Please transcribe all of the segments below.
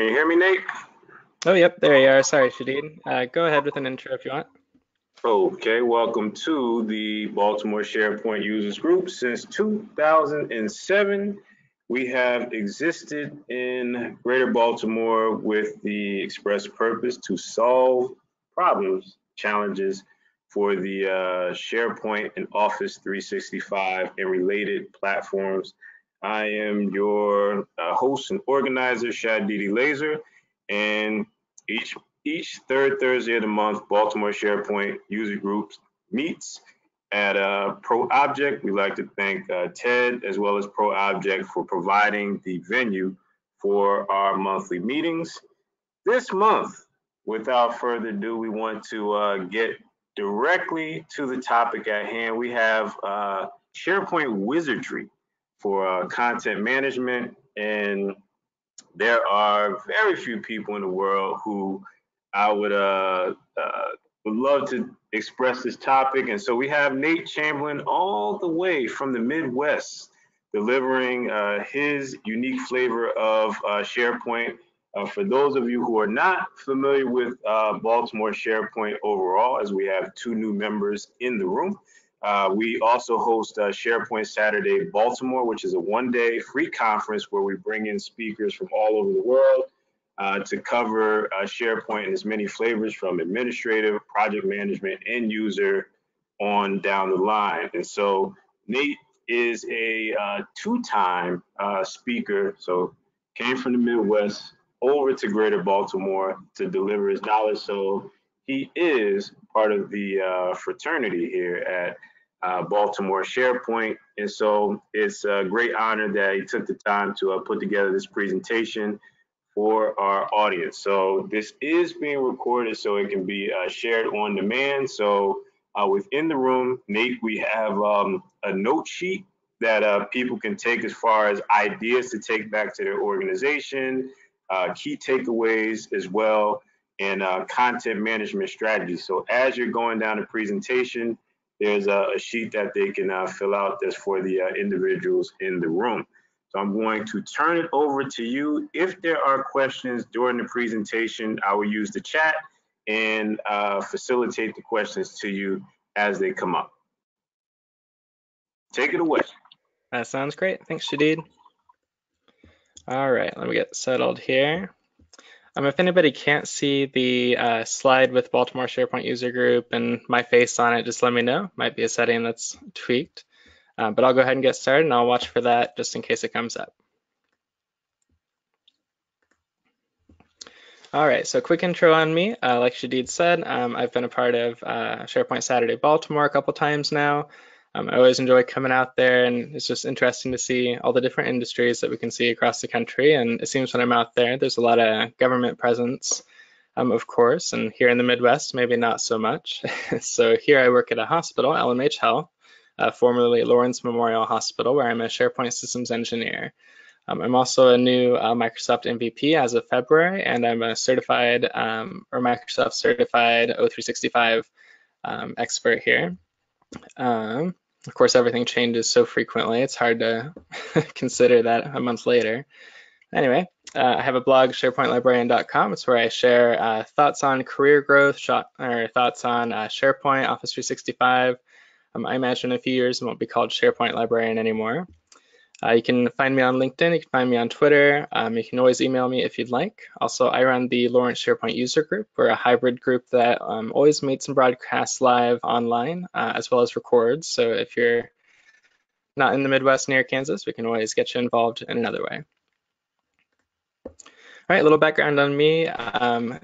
Can you hear me, Nate? Oh, yep, there you are. Sorry, Shadeed. Uh, go ahead with an intro if you want. Okay, welcome to the Baltimore SharePoint Users Group. Since 2007, we have existed in Greater Baltimore with the express purpose to solve problems, challenges for the uh, SharePoint and Office 365 and related platforms. I am your uh, host and organizer, Shad Shadeed Eleazer, and each each third Thursday of the month, Baltimore SharePoint user groups meets at uh, ProObject. We'd like to thank uh, Ted as well as ProObject for providing the venue for our monthly meetings. This month, without further ado, we want to uh, get directly to the topic at hand. We have uh, SharePoint wizardry for uh, content management, and there are very few people in the world who I would uh, uh, would love to express this topic. And so we have Nate Chamberlain all the way from the Midwest delivering uh, his unique flavor of uh, SharePoint. Uh, for those of you who are not familiar with uh, Baltimore SharePoint overall, as we have two new members in the room, uh, we also host uh, SharePoint Saturday Baltimore, which is a one day free conference where we bring in speakers from all over the world uh, to cover uh, SharePoint in as many flavors from administrative, project management, end user on down the line. And so Nate is a uh, two-time uh, speaker, so came from the Midwest over to Greater Baltimore to deliver his knowledge. So he is part of the uh, fraternity here at uh, Baltimore SharePoint. And so it's a great honor that he took the time to put together this presentation for our audience. So this is being recorded so it can be uh, shared on demand. So uh, within the room, Nate, we have um, a note sheet that uh, people can take as far as ideas to take back to their organization, uh, key takeaways as well, and uh, content management strategies. So as you're going down the presentation, there's a, a sheet that they can uh, fill out that's for the individuals in the room. So I'm going to turn it over to you. If there are questions during the presentation, I will use the chat and uh, facilitate the questions to you as they come up. Take it away. That sounds great. Thanks, Shadeed. All right, let me get settled here. Um, if anybody can't see the uh, slide with Baltimore SharePoint user group and my face on it, just let me know. Might be a setting that's tweaked. Uh, but I'll go ahead and get started and I'll watch for that just in case it comes up. All right, so quick intro on me. Uh, like Shadeed said, um, I've been a part of uh, SharePoint Saturday Baltimore a couple times now. Um, I always enjoy coming out there and it's just interesting to see all the different industries that we can see across the country. And it seems when I'm out there, there's a lot of government presence, um, of course, and here in the Midwest, maybe not so much. so here I work at a hospital, LMH Health, uh, formerly Lawrence Memorial Hospital, where I'm a SharePoint systems engineer. Um, I'm also a new uh, Microsoft MVP as of February, and I'm a certified um, or Microsoft certified O365 um, expert here. Um, of course, everything changes so frequently, it's hard to consider that a month later. Anyway, uh, I have a blog, SharePointLibrarian.com. It's where I share uh, thoughts on career growth, or thoughts on uh, SharePoint, Office 365, um, I imagine in a few years it won't be called SharePoint Librarian anymore. Uh, you can find me on LinkedIn, you can find me on Twitter, um, you can always email me if you'd like. Also, I run the Lawrence SharePoint user group. We're a hybrid group that um, always meets and broadcasts live online uh, as well as records. So if you're not in the Midwest near Kansas, we can always get you involved in another way. All right, a little background on me. Um,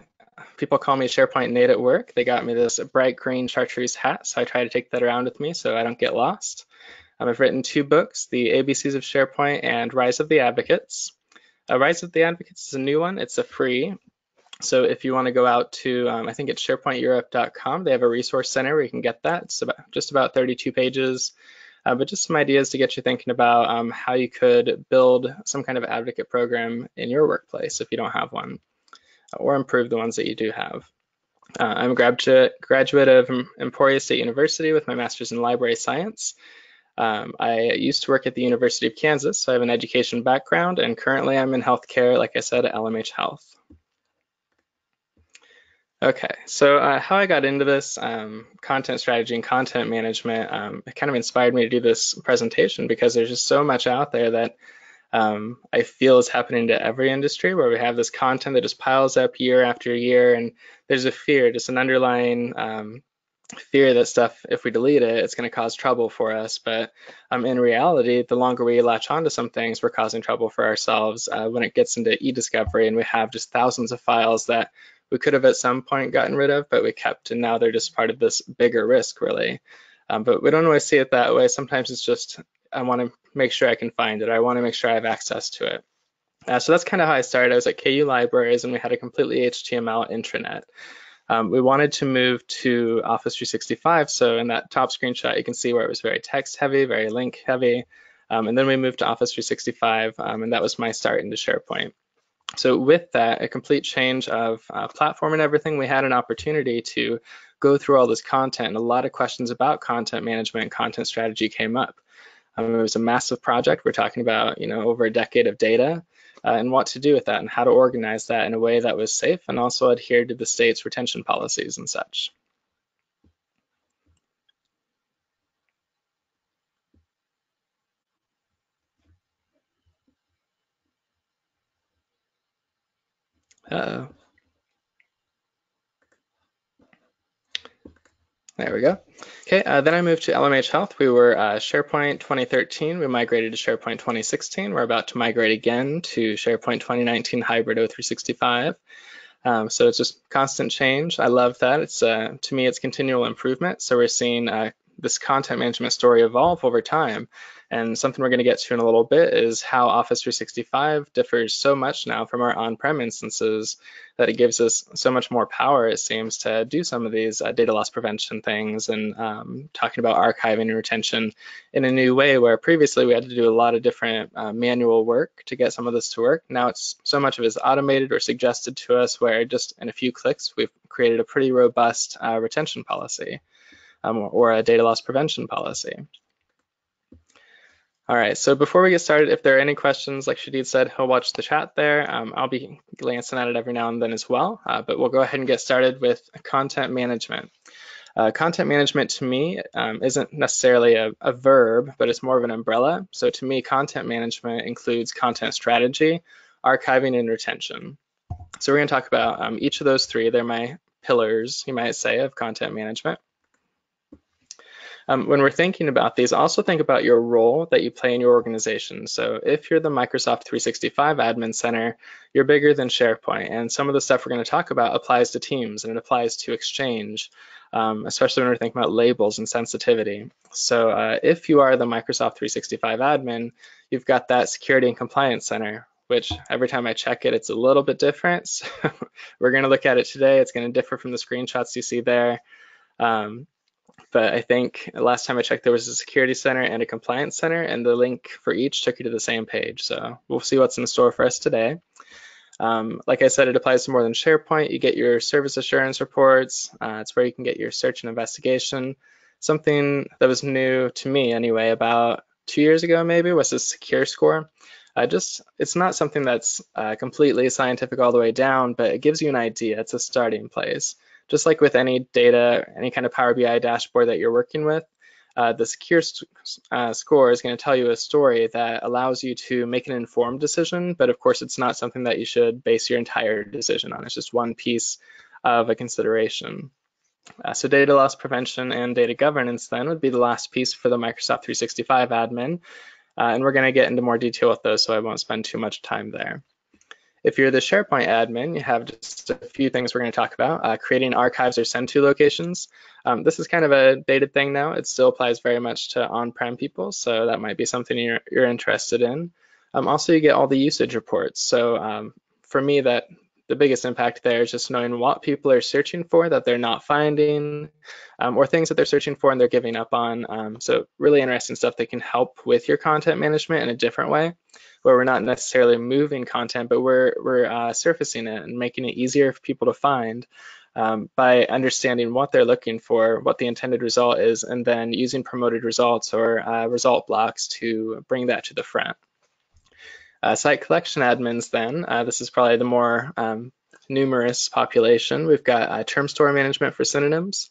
people call me SharePoint Nate at work. They got me this bright green chartreuse hat, so I try to take that around with me so I don't get lost. Um, I've written two books, The ABCs of SharePoint and Rise of the Advocates. Uh, Rise of the Advocates is a new one. It's a free. So if you want to go out to, um, I think it's sharepointeurope.com, they have a resource center where you can get that. It's about just about 32 pages, uh, but just some ideas to get you thinking about um, how you could build some kind of advocate program in your workplace if you don't have one or improve the ones that you do have. Uh, I'm a graduate, graduate of Emporia State University with my master's in library science. Um, I used to work at the University of Kansas, so I have an education background, and currently I'm in healthcare, like I said, at LMH Health. Okay, so uh, how I got into this um, content strategy and content management, um, it kind of inspired me to do this presentation because there's just so much out there that um, I feel is happening to every industry where we have this content that just piles up year after year, and there's a fear, just an underlying um, fear that stuff, if we delete it, it's going to cause trouble for us. But um, in reality, the longer we latch onto some things, we're causing trouble for ourselves uh, when it gets into e-discovery and we have just thousands of files that we could have at some point gotten rid of, but we kept, and now they're just part of this bigger risk, really. Um, but we don't always see it that way. Sometimes it's just, I want to make sure I can find it. I want to make sure I have access to it. Uh, so that's kind of how I started. I was at KU Libraries and we had a completely HTML intranet. Um, we wanted to move to Office 365. So in that top screenshot, you can see where it was very text heavy, very link heavy. Um, and then we moved to Office 365, um, and that was my start into SharePoint. So with that, a complete change of uh, platform and everything, we had an opportunity to go through all this content and a lot of questions about content management and content strategy came up. Um, it was a massive project. We're talking about, you know, over a decade of data uh, and what to do with that and how to organize that in a way that was safe and also adhered to the state's retention policies and such. Uh oh There we go. Okay, uh, then I moved to LMH Health. We were uh, SharePoint 2013. We migrated to SharePoint 2016. We're about to migrate again to SharePoint 2019 Hybrid O365. Um, so it's just constant change. I love that. It's uh, to me, it's continual improvement. So we're seeing uh, this content management story evolve over time. And something we're going to get to in a little bit is how Office 365 differs so much now from our on-prem instances that it gives us so much more power, it seems, to do some of these uh, data loss prevention things and um, talking about archiving and retention in a new way where previously we had to do a lot of different uh, manual work to get some of this to work. Now it's so much of it is automated or suggested to us where just in a few clicks, we've created a pretty robust uh, retention policy um, or a data loss prevention policy. All right, so before we get started, if there are any questions, like Shadeed said, he'll watch the chat there. Um, I'll be glancing at it every now and then as well, uh, but we'll go ahead and get started with content management. Uh, content management to me um, isn't necessarily a, a, verb, but it's more of an umbrella. So to me, content management includes content strategy, archiving, and retention. So we're gonna talk about um, each of those three. They're my pillars, you might say, of content management. Um, when we're thinking about these, also think about your role that you play in your organization. So if you're the Microsoft 365 Admin Center, you're bigger than SharePoint. And some of the stuff we're going to talk about applies to Teams and it applies to Exchange, um, especially when we're thinking about labels and sensitivity. So uh, if you are the Microsoft 365 admin, you've got that Security and Compliance Center, which every time I check it, it's a little bit different. So we're going to look at it today. It's going to differ from the screenshots you see there. Um, but I think last time I checked, there was a security center and a compliance center, and the link for each took you to the same page. So we'll see what's in store for us today. Um, like I said, it applies to more than SharePoint. You get your service assurance reports. Uh, it's where you can get your search and investigation. Something that was new to me anyway, about two years ago maybe, was the secure score. Uh, just it's not something that's uh, completely scientific all the way down, but it gives you an idea. It's a starting place just like with any data, any kind of Power BI dashboard that you're working with, uh, the secure uh, score is going to tell you a story that allows you to make an informed decision, but of course it's not something that you should base your entire decision on. It's just one piece of a consideration. Uh, so data loss prevention and data governance then would be the last piece for the Microsoft 365 admin. Uh, and we're going to get into more detail with those, so I won't spend too much time there. If you're the SharePoint admin, you have just a few things we're going to talk about. Uh, creating archives or send to locations. Um, this is kind of a dated thing now. It still applies very much to on-prem people, so that might be something you're, you're interested in. Um, also, you get all the usage reports. So um, for me, that the biggest impact there is just knowing what people are searching for that they're not finding, um, or things that they're searching for and they're giving up on. Um, so really interesting stuff that can help with your content management in a different way where we're not necessarily moving content, but we're, we're uh, surfacing it and making it easier for people to find. um, by understanding what they're looking for, what the intended result is, and then using promoted results or uh, result blocks to bring that to the front. Uh, site collection admins then, uh, this is probably the more um, numerous population. We've got uh, term store management for synonyms.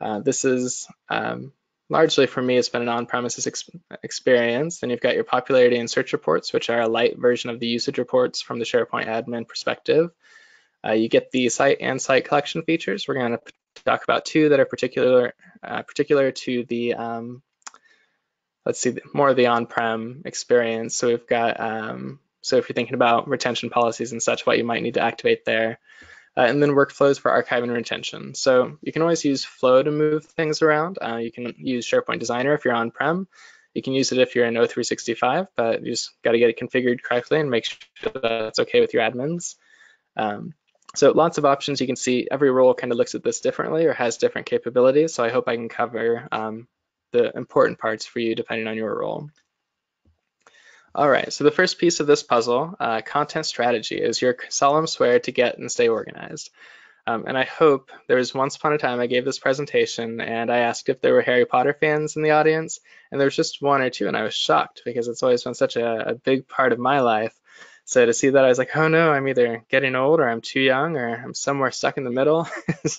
Uh, this is um, largely for me, it's been an on-premises ex experience. Then you've got your popularity and search reports, which are a light version of the usage reports from the SharePoint admin perspective. Uh, you get the site and site collection features. We're going to talk about two that are particular uh, particular to the um, let's see more of the on-prem experience. So we've got um, so if you're thinking about retention policies and such, what you might need to activate there. Uh, and then workflows for archive and retention. So you can always use Flow to move things around. Uh, you can use SharePoint Designer if you're on-prem. You can use it if you're in O365, but you just got to get it configured correctly and make sure that's okay with your admins. Um, so lots of options. You can see every role kind of looks at this differently or has different capabilities. So I hope I can cover um, the important parts for you depending on your role. All right, so the first piece of this puzzle, uh, content strategy, is your solemn swear to get and stay organized. Um, and I hope there was once upon a time I gave this presentation and I asked if there were Harry Potter fans in the audience, and there was just one or two, and I was shocked because it's always been such a, a big part of my life. So to see that, I was like, oh no, I'm either getting old or I'm too young or I'm somewhere stuck in the middle.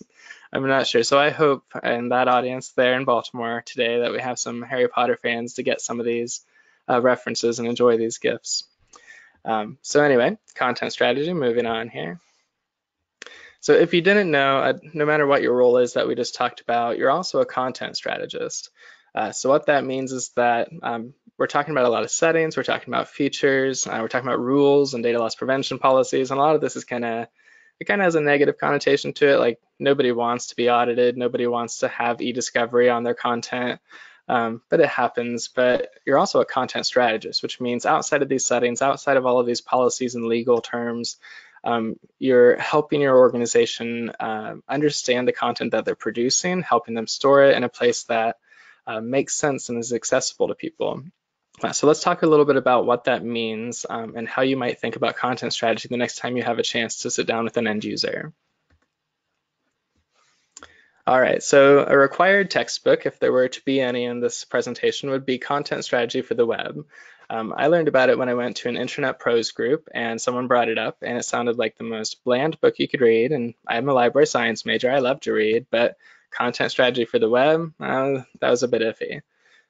I'm not sure. So I hope in that audience there in Baltimore today that we have some Harry Potter fans to get some of these uh, references and enjoy these gifts. Um, so anyway, content strategy, moving on here. So if you didn't know, uh, no matter what your role is that we just talked about, you're also a content strategist. Uh, so what that means is that um, we're talking about a lot of settings, we're talking about features, uh, we're talking about rules and data loss prevention policies, and a lot of this is kind of it kind of has a negative connotation to it. Like nobody wants to be audited, nobody wants to have e-discovery on their content, um, but it happens. But you're also a content strategist, which means outside of these settings, outside of all of these policies and legal terms, um, you're helping your organization uh, understand the content that they're producing, helping them store it in a place that uh, makes sense and is accessible to people. Uh, so let's talk a little bit about what that means um, and how you might think about content strategy the next time you have a chance to sit down with an end user. All right, so a required textbook, if there were to be any in this presentation, would be Content Strategy for the Web. Um, I learned about it when I went to an Internet Pros group and someone brought it up and it sounded like the most bland book you could read. And I'm a library science major, I love to read, but content strategy for the web, uh, that was a bit iffy.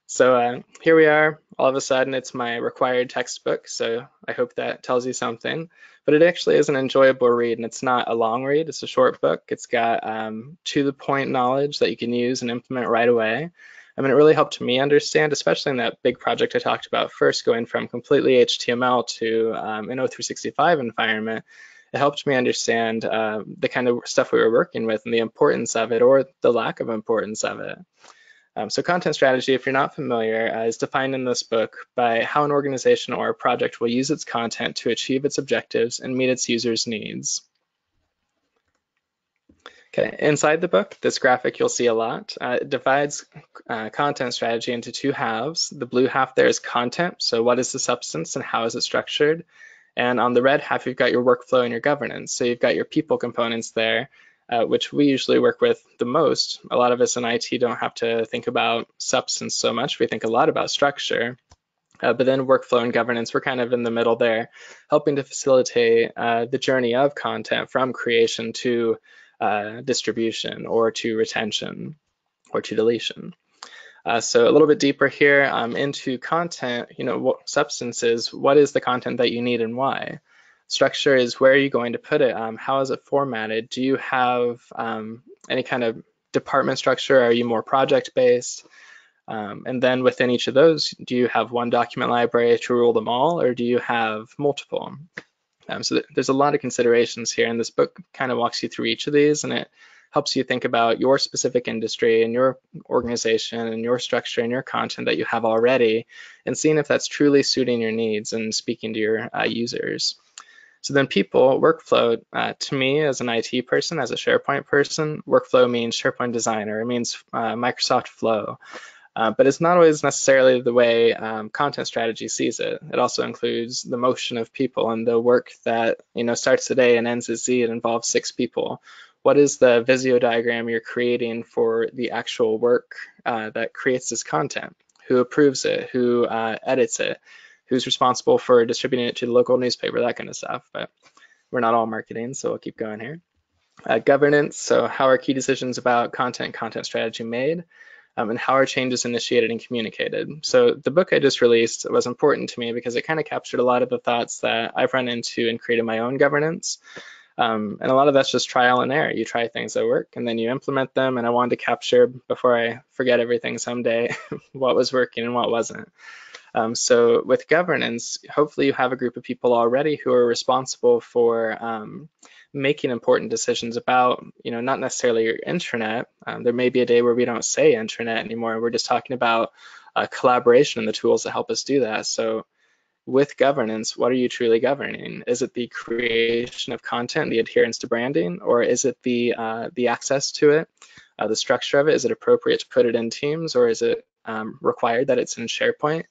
So uh, here we are, all of a sudden it's my required textbook, so I hope that tells you something. But it actually is an enjoyable read and it's not a long read, it's a short book. It's got um, to the point knowledge that you can use and implement right away. I mean, it really helped me understand, especially in that big project I talked about first, going from completely HTML to um, an O365 environment. It helped me understand uh, the kind of stuff we were working with and the importance of it or the lack of importance of it. Um, so content strategy, if you're not familiar, uh, is defined in this book by how an organization or a project will use its content to achieve its objectives and meet its users' needs. Okay, inside the book, this graphic you'll see a lot. Uh, it divides uh, content strategy into two halves. The blue half there is content, so what is the substance and how is it structured? And on the red half, you've got your workflow and your governance. So you've got your people components there, uh, which we usually work with the most. A lot of us in IT don't have to think about substance so much. We think a lot about structure. Uh, but then workflow and governance, we're kind of in the middle there, helping to facilitate uh, the journey of content from creation to uh, distribution or to retention or to deletion. Uh, so a little bit deeper here um, into content, you know, what substances, what is the content that you need and why? Structure is where are you going to put it? Um, how is it formatted? Do you have um, any kind of department structure? Are you more project based? Um, and then within each of those, do you have one document library to rule them all, or do you have multiple? Um, so th there's a lot of considerations here, and this book kind of walks you through each of these, and it helps you think about your specific industry and your organization and your structure and your content that you have already, and seeing if that's truly suiting your needs and speaking to your uh, users. So then people, workflow, uh, to me as an IT person, as a SharePoint person, workflow means SharePoint designer, it means uh, Microsoft Flow. Uh, but it's not always necessarily the way um, content strategy sees it. It also includes the motion of people and the work that you know starts today and ends at Z. It involves six people. what is the Visio diagram you're creating for the actual work uh, that creates this content? Who approves it? Who uh, edits it? Who's responsible for distributing it to the local newspaper? That kind of stuff. But we're not all marketing, so we'll keep going here. Uh, governance, so how are key decisions about content, content strategy made? Um, and how are changes initiated and communicated? So the book I just released was important to me because it kind of captured a lot of the thoughts that I've run into and created my own governance. Um, and a lot of that's just trial and error. You try things that work and then you implement them. And I wanted to capture before I forget everything someday what was working and what wasn't. Um, so with governance, hopefully you have a group of people already who are responsible for um, making important decisions about, you know, not necessarily your intranet. Um, there may be a day where we don't say intranet anymore. We're just talking about uh, collaboration and the tools that help us do that. So with governance, what are you truly governing? Is it the creation of content, the adherence to branding, or is it the uh, the access to it, uh, the structure of it? Is it appropriate to put it in Teams, or is it um, required that it's in SharePoint?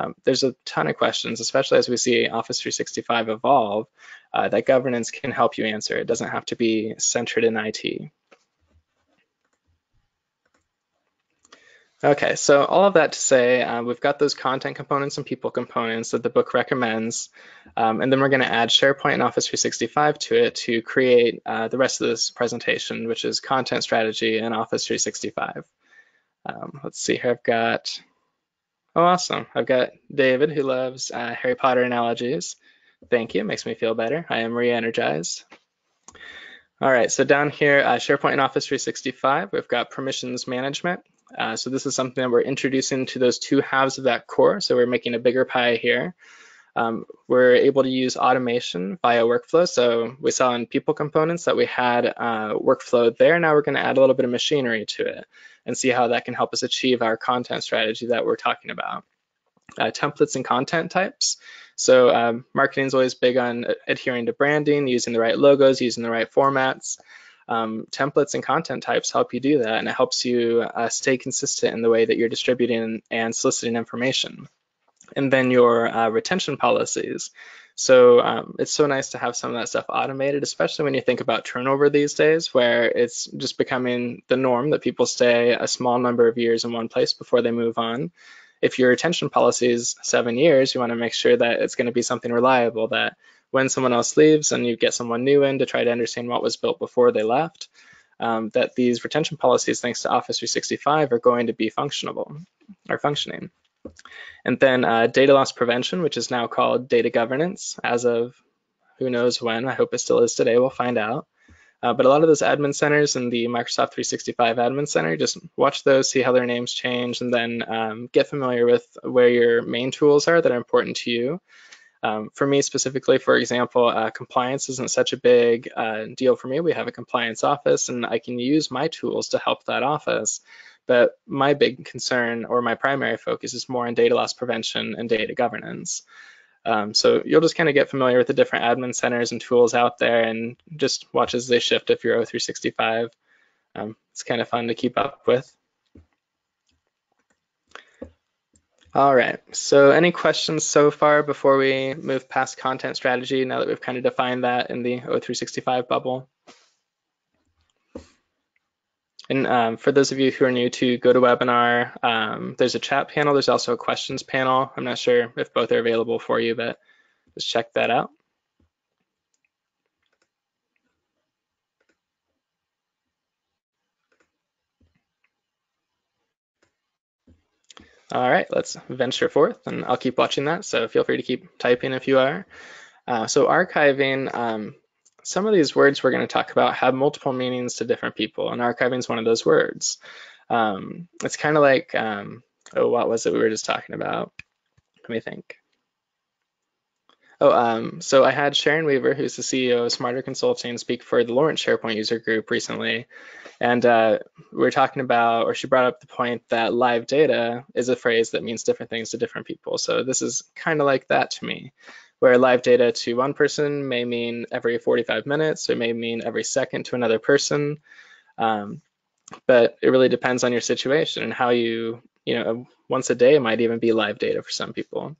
Um, there's a ton of questions, especially as we see Office 365 evolve, uh, that governance can help you answer. It doesn't have to be centered in IT. Okay, so all of that to say, uh, we've got those content components and people components that the book recommends, um, and then we're going to add SharePoint and Office 365 to it to create uh, the rest of this presentation, which is content strategy and Office 365. Um, let's see here, I've got, oh awesome, I've got David who loves uh, Harry Potter analogies. Thank you, It makes me feel better. I am re-energized. All right, so down here, uh, SharePoint and Office 365, we've got permissions management. Uh, so this is something that we're introducing to those two halves of that core. So we're making a bigger pie here. Um, we're able to use automation via workflow. So we saw in people components that we had uh, workflow there. Now we're going to add a little bit of machinery to it and see how that can help us achieve our content strategy that we're talking about. Uh, templates and content types. So um, marketing is always big on adhering to branding, using the right logos, using the right formats um, templates and content types help you do that, and it helps you uh, stay consistent in the way that you're distributing and soliciting information. And then your uh, retention policies. So um, it's so nice to have some of that stuff automated, especially when you think about turnover these days, where it's just becoming the norm that people stay a small number of years in one place before they move on. If your retention policy is seven years, you want to make sure that it's going to be something reliable that when someone else leaves and you get someone new in to try to understand what was built before they left, um, that these retention policies, thanks to Office 365, are going to be functionable or functioning. And then uh, data loss prevention, which is now called data governance as of who knows when. I hope it still is today. We'll find out. Uh, but a lot of those admin centers and the Microsoft 365 Admin Center, just watch those, see how their names change, and then um, get familiar with where your main tools are that are important to you. Um, for me specifically, for example, uh, compliance isn't such a big uh, deal for me. We have a compliance office and I can use my tools to help that office. But my big concern or my primary focus is more on data loss prevention and data governance. Um, so you'll just kind of get familiar with the different admin centers and tools out there and just watch as they shift if you're O365. Um, it's kind of fun to keep up with. All right, so any questions so far before we move past content strategy now that we've kind of defined that in the O365 bubble? And um, for those of you who are new to GoToWebinar, um, there's a chat panel. There's also a questions panel. I'm not sure if both are available for you, but just check that out. All right, let's venture forth and I'll keep watching that. So feel free to keep typing if you are. Uh, so archiving, um, some of these words we're going to talk about have multiple meanings to different people and archiving is one of those words. Um, it's kind of like, um, oh, what was it we were just talking about? Let me think. Oh, um, so I had Sharon Weaver, who's the CEO of Smarter Consulting, speak for the Lawrence SharePoint user group recently. And uh, we were talking about, or she brought up the point that live data is a phrase that means different things to different people. So this is kind of like that to me, where live data to one person may mean every 45 minutes, or may mean every second to another person. Um, but it really depends on your situation and how you, you know, once a day might even be live data for some people.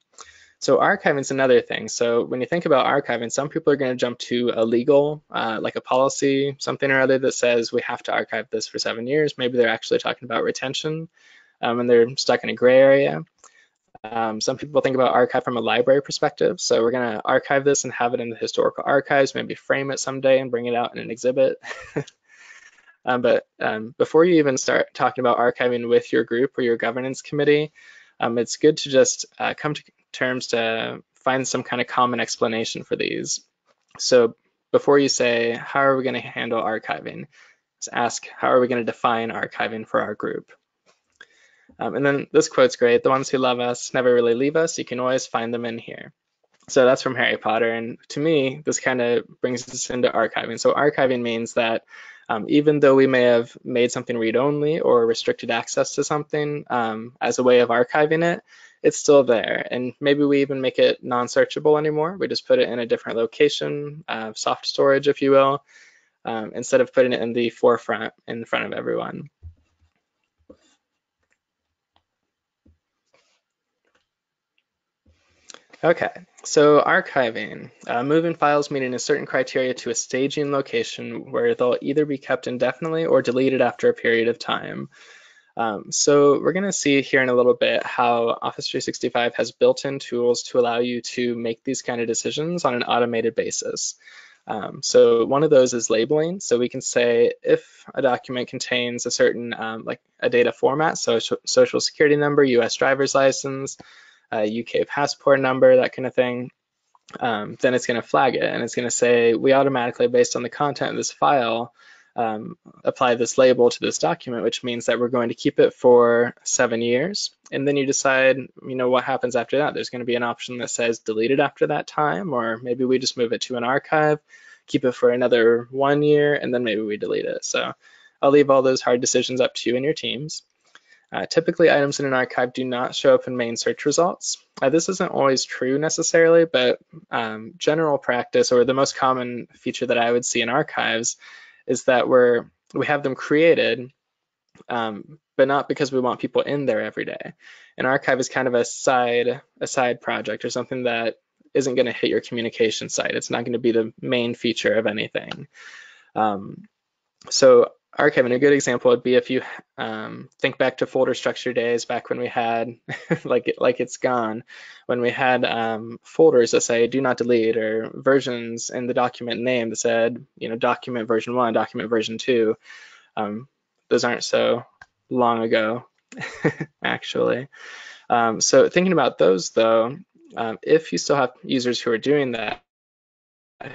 So archiving is another thing. So when you think about archiving, some people are going to jump to a legal, uh, like a policy, something or other that says we have to archive this for seven years. Maybe they're actually talking about retention um, and they're stuck in a gray area. Um, some people think about archive from a library perspective. So we're going to archive this and have it in the historical archives, maybe frame it someday and bring it out in an exhibit. um, but um, before you even start talking about archiving with your group or your governance committee, um, it's good to just uh, come to terms to find some kind of common explanation for these. So before you say, how are we going to handle archiving? Just ask, how are we going to define archiving for our group? Um, and then this quote's great. The ones who love us never really leave us. You can always find them in here. So that's from Harry Potter. And to me, this kind of brings us into archiving. So archiving means that um, even though we may have made something read-only or restricted access to something um, as a way of archiving it, it's still there. And maybe we even make it non-searchable anymore. We just put it in a different location, uh, soft storage, if you will, um, instead of putting it in the forefront in front of everyone. Okay, so archiving, uh, moving files meeting a certain criteria to a staging location where they'll either be kept indefinitely or deleted after a period of time. Um, so we're going to see here in a little bit how Office 365 has built-in tools to allow you to make these kind of decisions on an automated basis. Um, so one of those is labeling. So we can say if a document contains a certain um, like a data format, so social security number, US driver's license, a UK passport number, that kind of thing, um, then it's going to flag it and it's going to say we automatically, based on the content of this file, um, apply this label to this document, which means that we're going to keep it for seven years. And then you decide, you know, what happens after that. There's going to be an option that says delete it after that time, or maybe we just move it to an archive, keep it for another one year, and then maybe we delete it. So I'll leave all those hard decisions up to you and your teams. Uh, typically, items in an archive do not show up in main search results. Uh, this isn't always true necessarily, but um, general practice or the most common feature that I would see in archives is that we're, we have them created, um, but not because we want people in there every day. An archive is kind of a side, a side project or something that isn't going to hit your communication site. It's not going to be the main feature of anything. Um, so archiving, a good example would be if you um, think back to folder structure days back when we had, like, it, like it's gone, when we had um, folders that say do not delete or versions in the document name that said, you know, document version one, document version two. Um, those aren't so long ago, actually. Um, so thinking about those though, um, if you still have users who are doing that,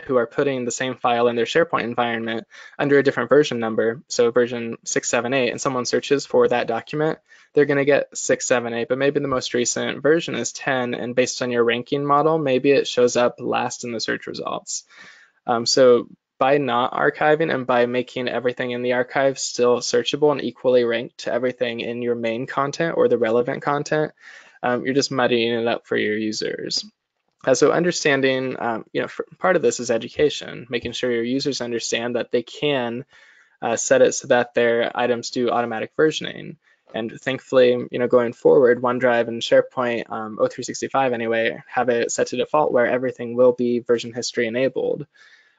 who are putting the same file in their SharePoint environment under a different version number, so version 678, and someone searches for that document, they're going to get 678, but maybe the most recent version is 10, and based on your ranking model, maybe it shows up last in the search results. Um, so by not archiving and by making everything in the archive still searchable and equally ranked to everything in your main content or the relevant content, um, you're just muddying it up for your users. Uh, so understanding, um, you know, part of this is education, making sure your users understand that they can uh, set it so that their items do automatic versioning. And thankfully, you know, going forward, OneDrive and SharePoint, um, O365 anyway, have it set to default where everything will be version history enabled.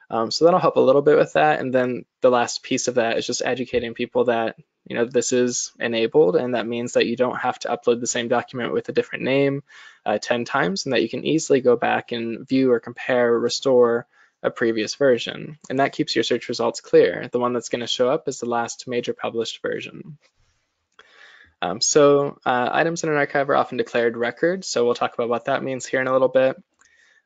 Um, so that'll help a little bit with that. And then the last piece of that is just educating people that, you know, this is enabled and that means that you don't have to upload the same document with a different name uh, 10 times and that you can easily go back and view or compare or restore a previous version. And that keeps your search results clear. The one that's going to show up is the last major published version. Um, so uh, items in an archive are often declared records, so we'll talk about what that means here in a little bit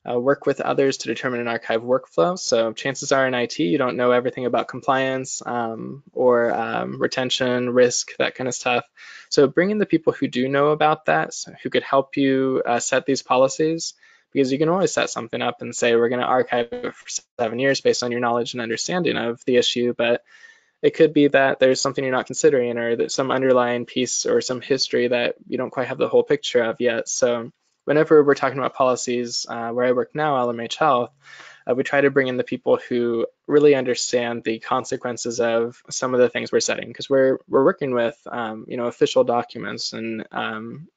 uh, work with others to determine an archive workflow. So chances are in IT, you don't know everything about compliance um, or um, retention, risk, that kind of stuff. So bring in the people who do know about that, so who could help you uh, set these policies, because you can always set something up and say, we're going to archive it for seven years based on your knowledge and understanding of the issue, but it could be that there's something you're not considering or that some underlying piece or some history that you don't quite have the whole picture of yet. So whenever we're talking about policies uh, where I work now, LMH Health, uh, we try to bring in the people who really understand the consequences of some of the things we're setting because we're we're working with um, you know official documents and um,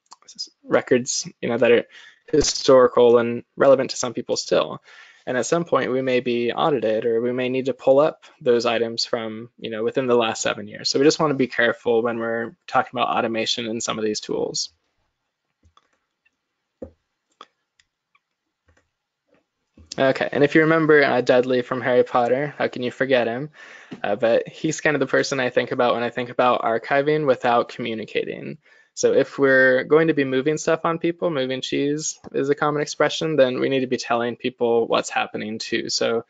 records you know that are historical and relevant to some people still. And at some point we may be audited or we may need to pull up those items from, you know, within the last seven years. So we just want to be careful when we're talking about automation and some of these tools. Okay, and if you remember uh, Dudley from Harry Potter, how can you forget him? Uh, but he's kind of the person I think about when I think about archiving without communicating. So if we're going to be moving stuff on people, moving cheese is a common expression, then we need to be telling people what's happening too. So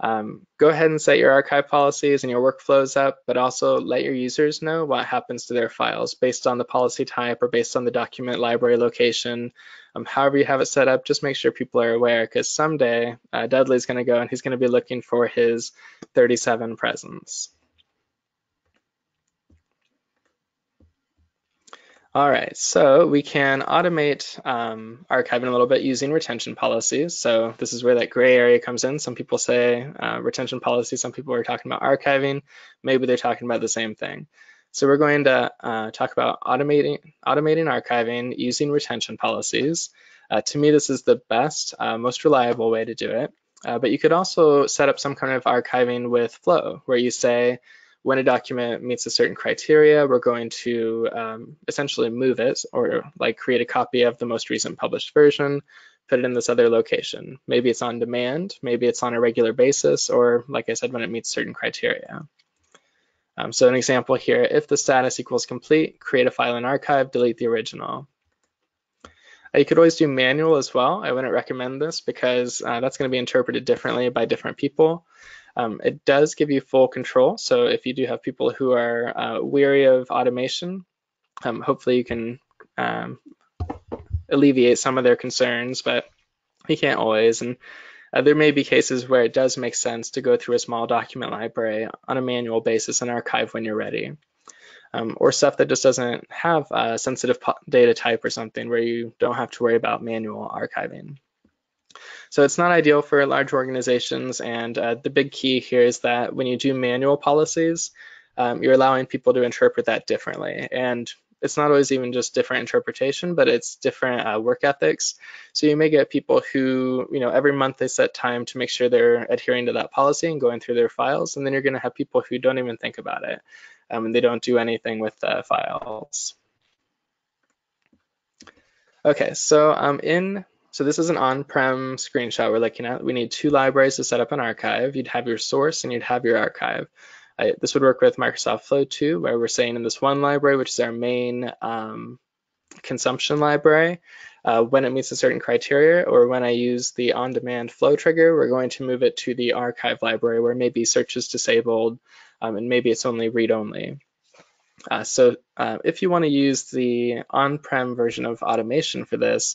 um, go ahead and set your archive policies and your workflows up, but also let your users know what happens to their files based on the policy type or based on the document library location. Um, however you have it set up, just make sure people are aware because someday uh, Dudley's going to go and he's going to be looking for his 37 presents. All right, so we can automate um, archiving a little bit using retention policies. So this is where that gray area comes in. Some people say uh, retention policy, some people are talking about archiving. Maybe they're talking about the same thing. So we're going to uh, talk about automating, automating archiving using retention policies. Uh, to me, this is the best, uh, most reliable way to do it. Uh, but you could also set up some kind of archiving with Flow, where you say, when a document meets a certain criteria, we're going to um, essentially move it or like create a copy of the most recent published version, put it in this other location. Maybe it's on demand, maybe it's on a regular basis, or like I said, when it meets certain criteria. Um, so an example here, if the status equals complete, create a file in archive, delete the original. Uh, you could always do manual as well. I wouldn't recommend this because uh, that's going to be interpreted differently by different people. Um, it does give you full control. So if you do have people who are uh, weary of automation, um, hopefully you can um, alleviate some of their concerns, but you can't always. And uh, there may be cases where it does make sense to go through a small document library on a manual basis and archive when you're ready. Um, or stuff that just doesn't have a sensitive data type or something where you don't have to worry about manual archiving. So it's not ideal for large organizations. And uh, the big key here is that when you do manual policies, um, you're allowing people to interpret that differently. And it's not always even just different interpretation, but it's different uh, work ethics. So you may get people who, you know, every month they set time to make sure they're adhering to that policy and going through their files. And then you're going to have people who don't even think about it um, and they don't do anything with the files. Okay, so um, in so this is an on-prem screenshot we're looking at. We need two libraries to set up an archive. You'd have your source and you'd have your archive. This would work with Microsoft Flow too, where we're saying in this one library, which is our main um, consumption library, uh, when it meets a certain criteria or when I use the on-demand flow trigger, we're going to move it to the archive library where maybe search is disabled um, and maybe it's only read-only. Uh, so uh, if you want to use the on-prem version of automation for this,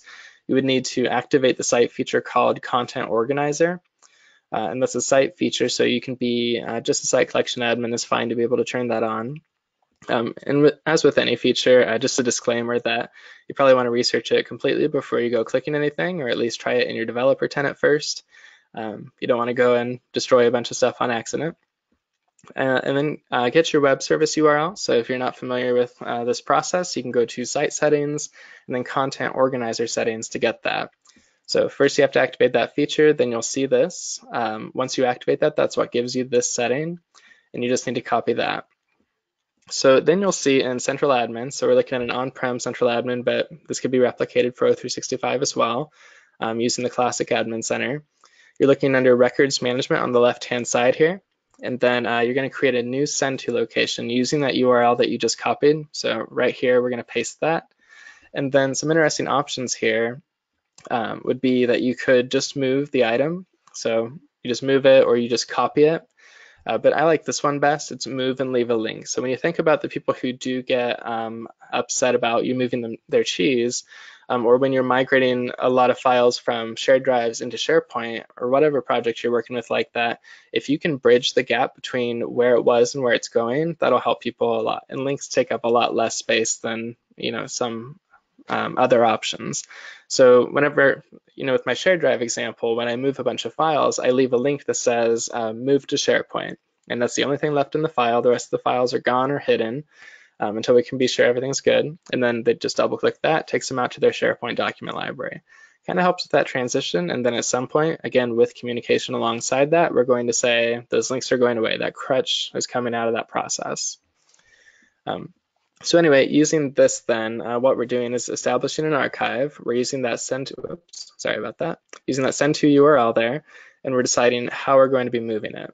you would need to activate the site feature called Content Organizer. Uh, and that's a site feature, so you can be uh, just a site collection admin is fine to be able to turn that on. Um, and as with any feature, uh, just a disclaimer that you probably want to research it completely before you go clicking anything, or at least try it in your developer tenant first. Um, you don't want to go and destroy a bunch of stuff on accident. Uh, and then uh, get your web service URL. So if you're not familiar with uh, this process, you can go to site settings and then content organizer settings to get that. So first you have to activate that feature, then you'll see this. Um, once you activate that, that's what gives you this setting, and you just need to copy that. So then you'll see in central admin, so we're looking at an on-prem central admin, but this could be replicated for O365 as well, um, using the classic admin center. You're looking under records management on the left-hand side here and then uh, you're going to create a new send to location using that URL that you just copied. So right here, we're going to paste that. And then some interesting options here um, would be that you could just move the item. So you just move it or you just copy it. Uh, but I like this one best. It's move and leave a link. So when you think about the people who do get um, upset about you moving them, their cheese, um, or when you're migrating a lot of files from shared drives into SharePoint or whatever project you're working with like that, if you can bridge the gap between where it was and where it's going, that'll help people a lot. And links take up a lot less space than you know some um, other options. So whenever, you know, with my shared drive example, when I move a bunch of files, I leave a link that says uh, move to SharePoint. And that's the only thing left in the file. The rest of the files are gone or hidden um, until we can be sure everything's good. And then they just double click that, takes them out to their SharePoint document library. kind of helps with that transition. And then at some point, again, with communication alongside that, we're going to say those links are going away. That crutch is coming out of that process. Um, so anyway, using this then, uh, what we're doing is establishing an archive. We're using that send to, oops, sorry about that, using that send to URL there, and we're deciding how we're going to be moving it.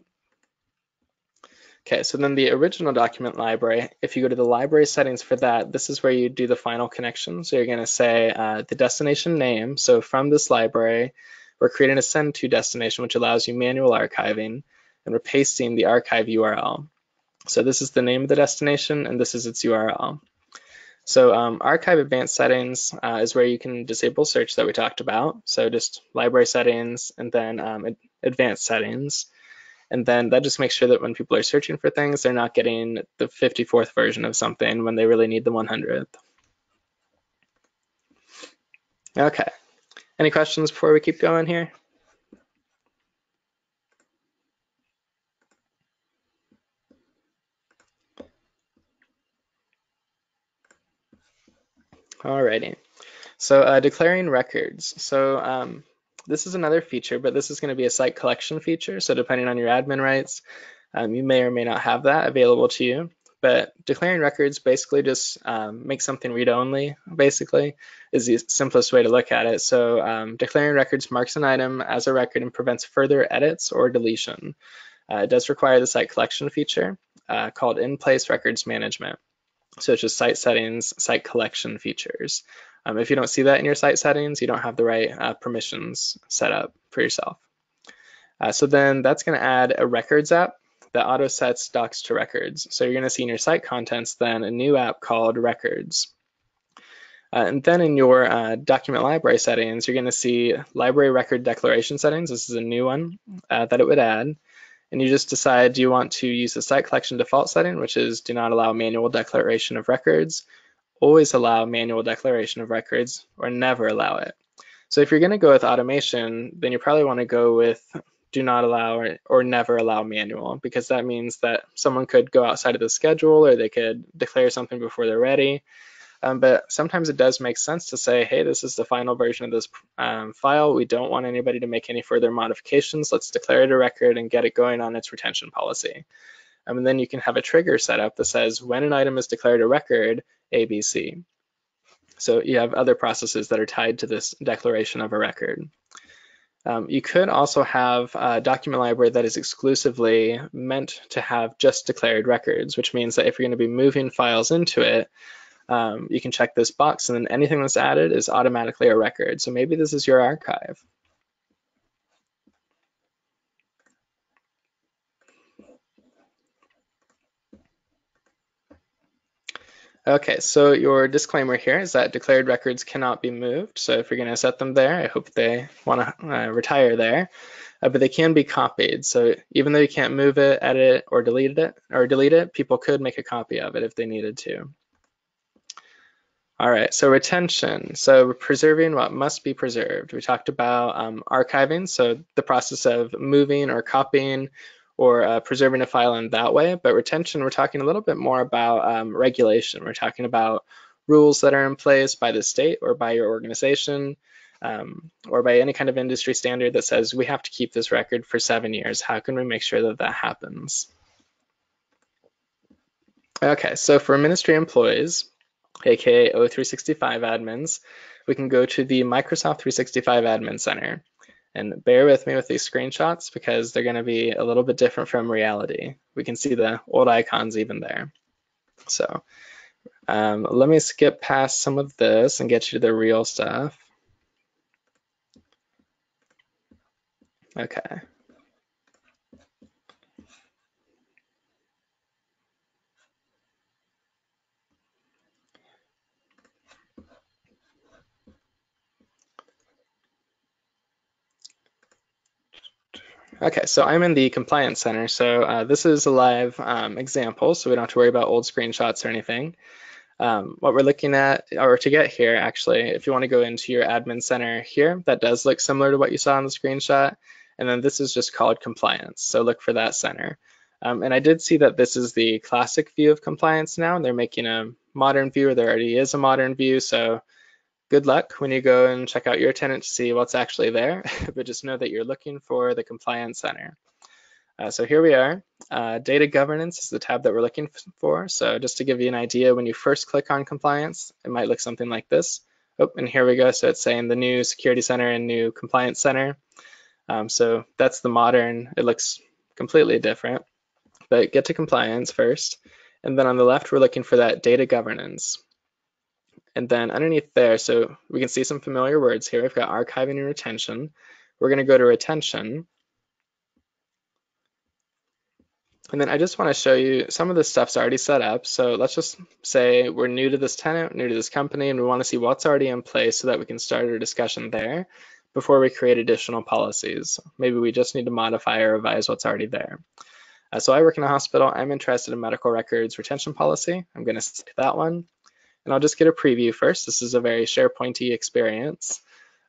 Okay, so then the original document library, if you go to the library settings for that, this is where you do the final connection. So you're gonna say uh, the destination name. So from this library, we're creating a send to destination, which allows you manual archiving, and we're pasting the archive URL. So this is the name of the destination, and this is its URL. So um, archive advanced settings uh, is where you can disable search that we talked about. So just library settings and then um, advanced settings. And then that just makes sure that when people are searching for things, they're not getting the 54th version of something when they really need the 100th. Okay. Any questions before we keep going here? Alrighty. So uh, declaring records. So um, this is another feature, but this is going to be a site collection feature. So depending on your admin rights, um, you may or may not have that available to you. But declaring records basically just um, makes something read-only, basically, is the simplest way to look at it. So um, declaring records marks an item as a record and prevents further edits or deletion. Uh, it does require the site collection feature uh, called in-place records management. So it's just site settings, site collection features. Um, if you don't see that in your site settings, you don't have the right uh, permissions set up for yourself. Uh, so then that's going to add a records app that auto sets docs to records. So you're going to see in your site contents then a new app called records. Uh, and then in your uh, document library settings, you're going to see library record declaration settings. This is a new one uh, that it would add. And you just decide, do you want to use the site collection default setting, which is do not allow manual declaration of records, always allow manual declaration of records or never allow it. So if you're going to go with automation, then you probably want to go with do not allow or, or, never allow manual because that means that someone could go outside of the schedule or they could declare something before they're ready. Um, but sometimes it does make sense to say, hey, this is the final version of this um, file. We don't want anybody to make any further modifications. Let's declare it a record and get it going on its retention policy. Um, and then you can have a trigger set up that says when an item is declared a record, ABC. So you have other processes that are tied to this declaration of a record. Um, you could also have a document library that is exclusively meant to have just declared records, which means that if you're going to be moving files into it, um, you can check this box and then anything that's added is automatically a record. So maybe this is your archive. Okay, so your disclaimer here is that declared records cannot be moved. So if you're going to set them there, I hope they want to uh, retire there. Uh, but they can be copied. So even though you can't move it, edit it, or delete it, or delete it, people could make a copy of it if they needed to. All right, so retention. So preserving what must be preserved. We talked about um, archiving, so the process of moving or copying or uh, preserving a file in that way. But retention, we're talking a little bit more about um, regulation. We're talking about rules that are in place by the state or by your organization um, or by any kind of industry standard that says we have to keep this record for seven years. How can we make sure that that happens? Okay, so for ministry employees, aka O365 admins, we can go to the Microsoft 365 Admin Center. And bear with me with these screenshots because they're going to be a little bit different from reality. We can see the old icons even there. So um, let me skip past some of this and get you to the real stuff. Okay. Okay, so I'm in the Compliance Center. So uh, this is a live um, example, so we don't have to worry about old screenshots or anything. Um, what we're looking at, or to get here actually, if you want to go into your Admin Center here, that does look similar to what you saw in the screenshot. And then this is just called Compliance, so look for that center. Um, and I did see that this is the classic view of compliance now, and they're making a modern view, or there already is a modern view, so good luck when you go and check out your tenant to see what's actually there, but just know that you're looking for the compliance center. Uh, so here we are. Uh, data governance is the tab that we're looking for. So just to give you an idea, when you first click on compliance, it might look something like this. Oh, and here we go. So it's saying the new security center and new compliance center. Um, so that's the modern, it looks completely different, but get to compliance first. And then on the left, we're looking for that data governance. And then underneath there, so we can see some familiar words here. We've got archiving and retention. We're going to go to retention. And then I just want to show you some of the stuff's already set up. So let's just say we're new to this tenant, new to this company, and we want to see what's already in place so that we can start our discussion there before we create additional policies. Maybe we just need to modify or revise what's already there. Uh, so I work in a hospital. I'm interested in medical records retention policy. I'm going to select that one. And I'll just get a preview first. This is a very SharePointy experience.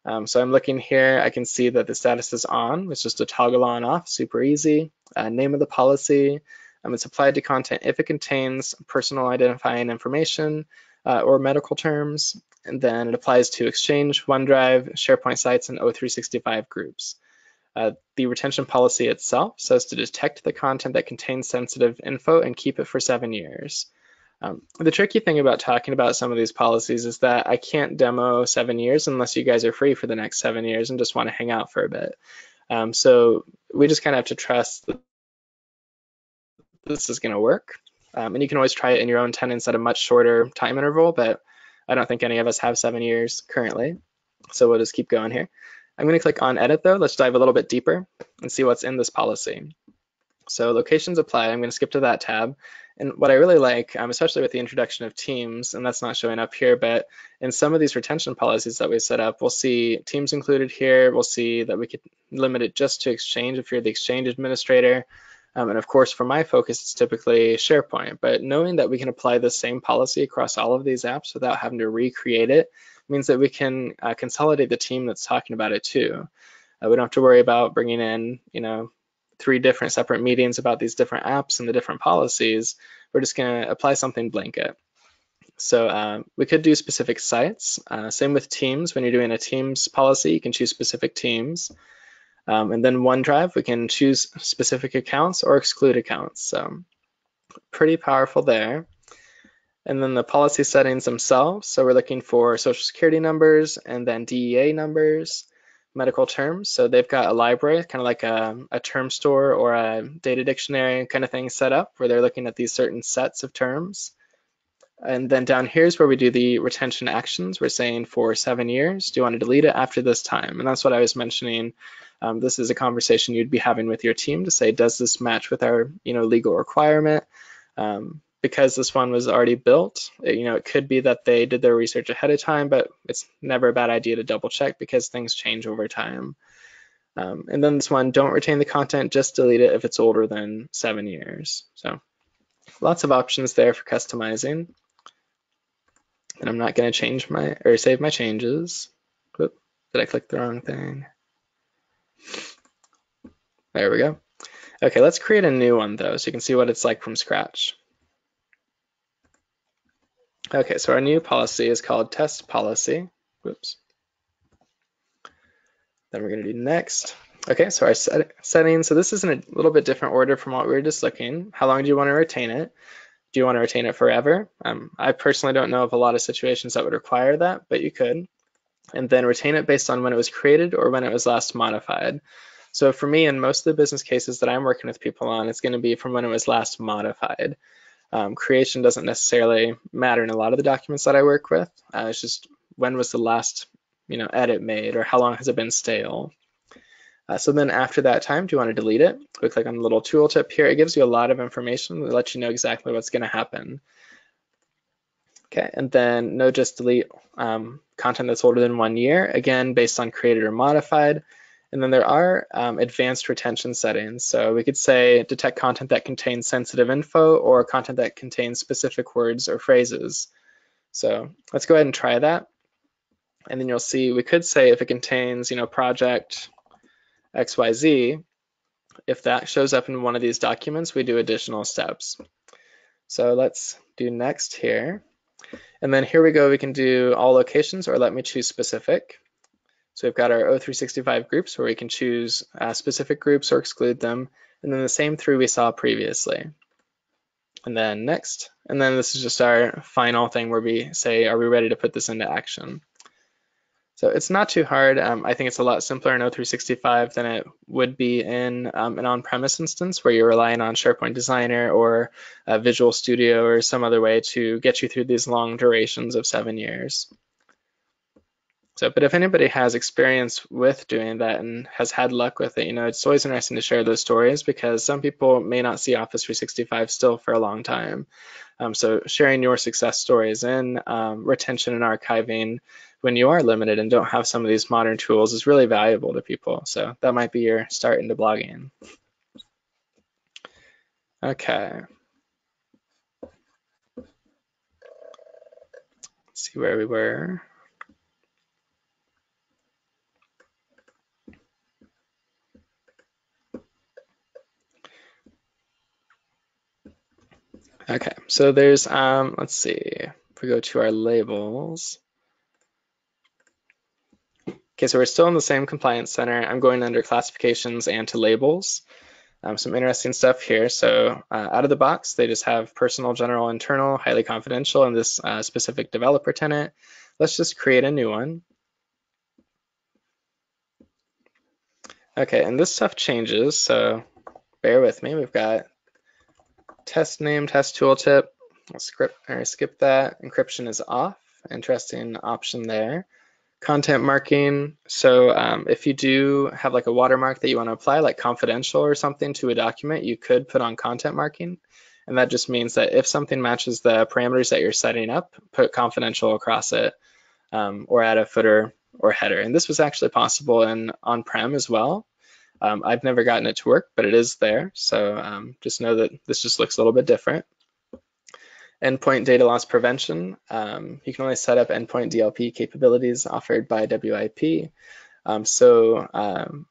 Um, so I'm looking here, I can see that the status is on. It's just a toggle on off, super easy. Uh, name of the policy, um, it's applied to content if it contains personal identifying information uh, or medical terms. And then it applies to Exchange, OneDrive, SharePoint sites, and O365 groups. Uh, the retention policy itself says to detect the content that contains sensitive info and keep it for seven years. Um, the tricky thing about talking about some of these policies is that I can't demo seven years unless you guys are free for the next seven years and just want to hang out for a bit. Um, so we just kind of have to trust that this is going to work. Um, and you can always try it in your own tenants at a much shorter time interval, but I don't think any of us have seven years currently. So we'll just keep going here. I'm going to click on edit though. Let's dive a little bit deeper and see what's in this policy. So locations apply. I'm going to skip to that tab. And what I really like, um, especially with the introduction of teams, and that's not showing up here, but in some of these retention policies that we set up, we'll see teams included here. We'll see that we could limit it just to Exchange if you're the Exchange administrator. Um, and of course, for my focus, it's typically SharePoint. But knowing that we can apply the same policy across all of these apps without having to recreate it means that we can uh, consolidate the team that's talking about it too. Uh, we don't have to worry about bringing in, you know, three different separate meetings about these different apps and the different policies, we're just going to apply something blanket. So uh, we could do specific sites. Uh, same with teams. When you're doing a teams policy, you can choose specific teams. Um, and then OneDrive, we can choose specific accounts or exclude accounts. So pretty powerful there. And then the policy settings themselves. So we're looking for social security numbers and then DEA numbers medical terms. So they've got a library, kind of like a, a, term store or a data dictionary kind of thing set up where they're looking at these certain sets of terms. And then down here is where we do the retention actions. We're saying for seven years, do you want to delete it after this time? And that's what I was mentioning. Um, this is a conversation you'd be having with your team to say, does this match with our you know, legal requirement? Um, because this one was already built, you know, it could be that they did their research ahead of time, but it's never a bad idea to double check because things change over time. Um, and then this one, don't retain the content, just delete it if it's older than seven years. So lots of options there for customizing. And I'm not gonna change my, or save my changes. Did I click the wrong thing? There we go. Okay, let's create a new one though, so you can see what it's like from scratch. Okay, so our new policy is called test policy. Whoops. Then we're going to do next. Okay, so our set settings. So this is in a little bit different order from what we were just looking. How long do you want to retain it? Do you want to retain it forever? Um, I personally don't know of a lot of situations that would require that, but you could. And then retain it based on when it was created or when it was last modified. So for me, in most of the business cases that I'm working with people on, it's going to be from when it was last modified. Um, creation doesn't necessarily matter in a lot of the documents that I work with. Uh, it's just when was the last you know, edit made or how long has it been stale. Uh, so then after that time, do you want to delete it? We click on the little tooltip here. It gives you a lot of information to lets you know exactly what's going to happen. Okay, and then no just delete um, content that's older than one year, again, based on created or modified. And then there are um, advanced retention settings. So we could say detect content that contains sensitive info or content that contains specific words or phrases. So let's go ahead and try that. And then you'll see we could say if it contains, you know, project XYZ, if that shows up in one of these documents, we do additional steps. So let's do next here. And then here we go, we can do all locations or let me choose specific. So we've got our O365 groups where we can choose uh, specific groups or exclude them. And then the same three we saw previously. And then next. And then this is just our final thing where we say, are we ready to put this into action? So it's not too hard. Um, I think it's a lot simpler in O365 than it would be in um, an on-premise instance where you're relying on SharePoint Designer or Visual Studio or some other way to get you through these long durations of seven years. So, but if anybody has experience with doing that and has had luck with it, you know, it's always interesting to share those stories because some people may not see Office 365 still for a long time. Um, so sharing your success stories in um, retention and archiving when you are limited and don't have some of these modern tools is really valuable to people. So that might be your start into blogging. Okay. Let's see where we were. Okay, so there's, um, let's see, if we go to our labels. Okay, so we're still in the same compliance center. I'm going under classifications and to labels. Um, some interesting stuff here. So uh, out of the box, they just have personal, general, internal, highly confidential, and this uh, specific developer tenant. Let's just create a new one. Okay, and this stuff changes, so bear with me. We've got test name, test tooltip. I'll script, or skip that. Encryption is off. Interesting option there. Content marking. So um, if you do have like a watermark that you want to apply, like confidential or something to a document, you could put on content marking. And that just means that if something matches the parameters that you're setting up, put confidential across it um, or add a footer or header. And this was actually possible in on-prem as well. Um, I've never gotten it to work, but it is there. So um, just know that this just looks a little bit different. Endpoint data loss prevention. Um, you can only set up endpoint DLP capabilities offered by WIP. Um, so um,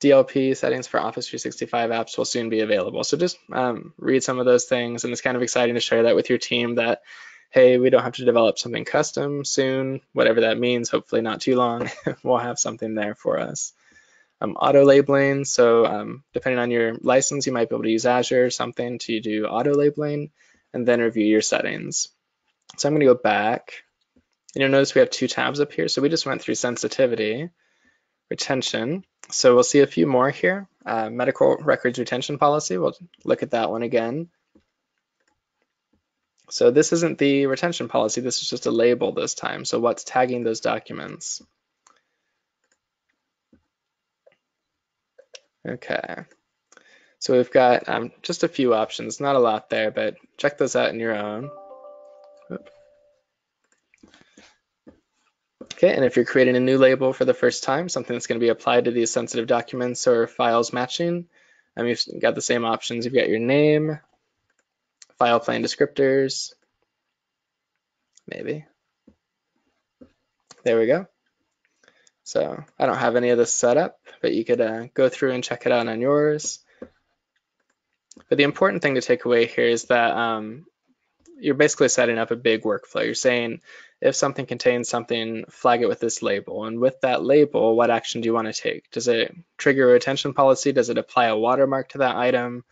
DLP settings for Office 365 apps will soon be available. So just um, read some of those things, and it's kind of exciting to share that with your team that, hey, we don't have to develop something custom soon, whatever that means, hopefully not too long, we'll have something there for us um, auto labeling. So um, depending on your license, you might be able to use Azure or something to do auto labeling and then review your settings. So I'm going to go back and you'll notice we have two tabs up here. So we just went through sensitivity, retention. So we'll see a few more here. Uh, medical records retention policy, we'll look at that one again. So this isn't the retention policy, this is just a label this time. So what's tagging those documents? Okay. So we've got um, just a few options, not a lot there, but check those out in your own. Okay, and if you're creating a new label for the first time, something that's going to be applied to these sensitive documents or files matching, um, you've got the same options. You've got your name, file plan descriptors, maybe. There we go. So I don't have any of this set up, but you could uh, go through and check it out on yours. But the important thing to take away here is that um, you're basically setting up a big workflow. You're saying if something contains something, flag it with this label. And with that label, what action do you want to take? Does it trigger a retention policy? Does it apply a watermark to that item?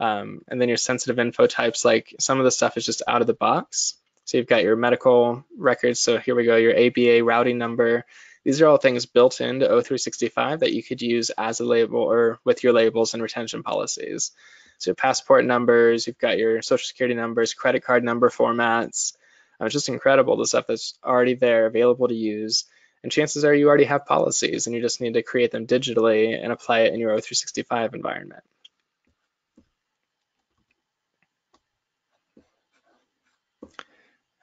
Um, and then your sensitive info types, like some of the stuff is just out of the box. So you've got your medical records. So here we go, your ABA routing number. These are all things built into O365 that you could use as a label or with your labels and retention policies. So passport numbers, you've got your social security numbers, credit card number formats. Uh, just incredible the stuff that's already there available to use. And chances are you already have policies and you just need to create them digitally and apply it in your O365 environment.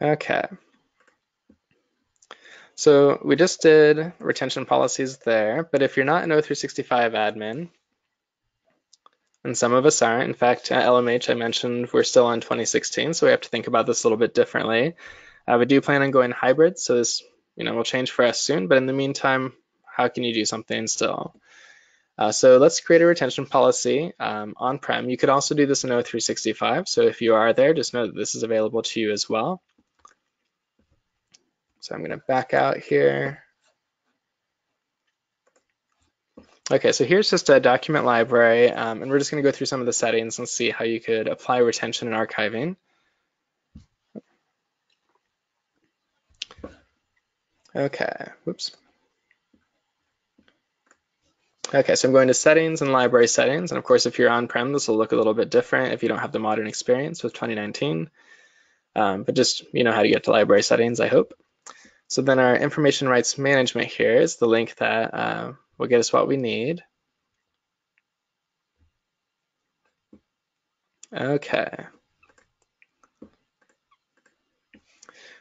Okay. So we just did retention policies there, but if you're not an O365 admin, and some of us aren't, in fact, at LMH I mentioned we're still on 2016, so we have to think about this a little bit differently. Uh, we do plan on going hybrid, so this you know will change for us soon, but in the meantime, how can you do something still? Uh, so let's create a retention policy um, on-prem. You could also do this in O365, so if you are there, just know that this is available to you as well. So I'm going to back out here. Okay, so here's just a document library, um, and we're just going to go through some of the settings and see how you could apply retention and archiving. Okay, whoops. Okay, so I'm going to settings and library settings. And of course, if you're on-prem, this will look a little bit different if you don't have the modern experience with 2019. Um, but just, you know how to get to library settings, I hope. So then our information rights management here is the link that uh, will get us what we need. Okay.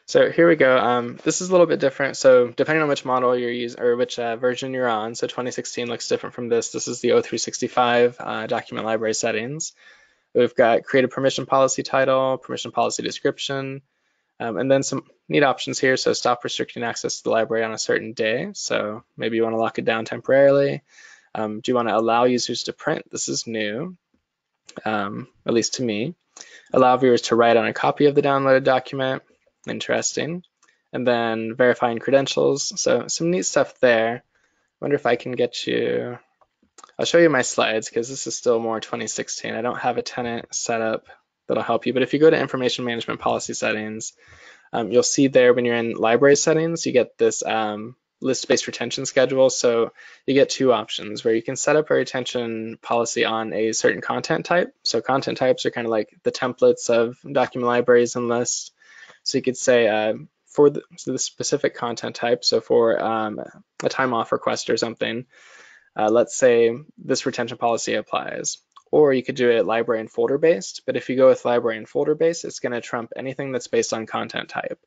So here we go. Um, this is a little bit different. So depending on which model you're using or which uh, version you're on, so 2016 looks different from this. This is the O365 uh, document library settings. We've got create a permission policy title, permission policy description, um, and then some neat options here. So stop restricting access to the library on a certain day. So maybe you want to lock it down temporarily. Um, do you want to allow users to print? This is new, um, at least to me. Allow viewers to write on a copy of the downloaded document. Interesting. And then verifying credentials. So some neat stuff there. Wonder if I can get you, I'll show you my slides because this is still more 2016. I don't have a tenant set up that'll help you. But if you go to information management policy settings, um, you'll see there when you're in library settings, you get this um, list-based retention schedule. So you get two options where you can set up a retention policy on a certain content type. So content types are kind of like the templates of document libraries and lists. So you could say uh, for the, so the, specific content type, so for um, a time off request or something, uh, let's say this retention policy applies or you could do it library and folder based. But if you go with library and folder based, it's going to trump anything that's based on content type.